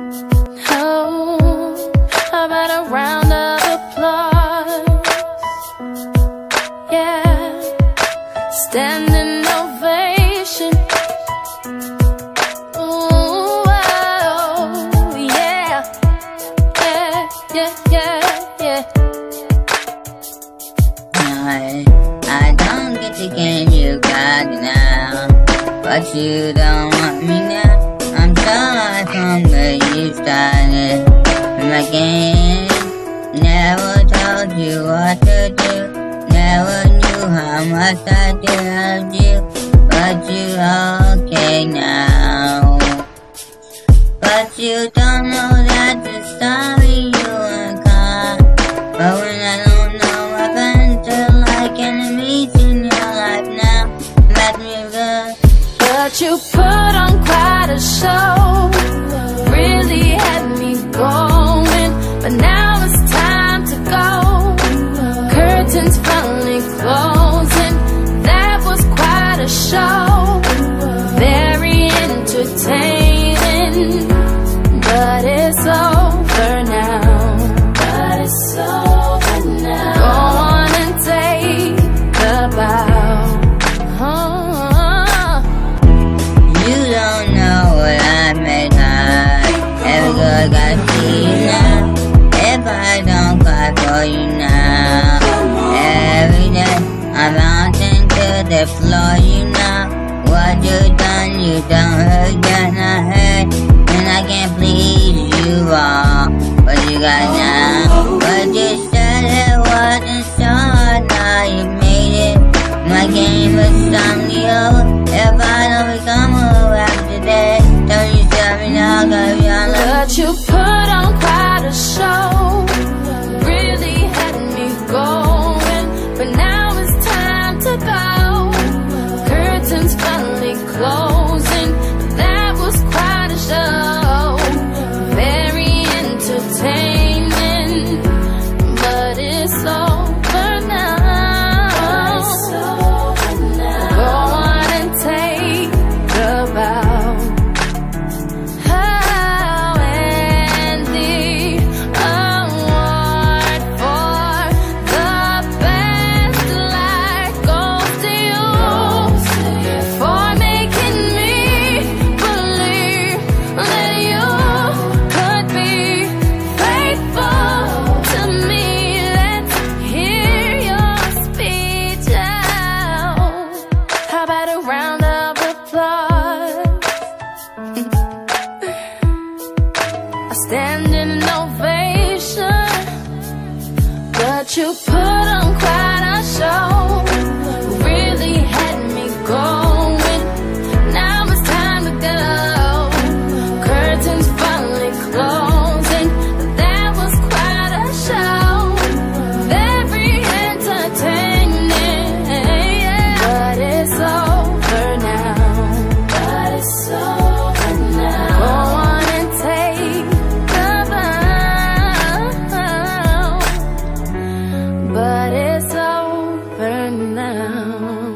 Oh, how about a round of applause? Yeah, standing ovation. Ooh, oh, yeah, yeah, yeah, yeah, yeah. I, I don't get the game you got now, but you don't want me now. I'm sorry from you started from again. Never told you what to do, never knew how much I do love you, but you okay now. But you don't know that the story But it's over now. But it's over now. Go on and take the bow. Oh. You don't know what I. Every. If I don't cry for you now. Every day I'm to the floor, you don't hurt, got not. And I can't please standing ovation, but you put on quite a show. now.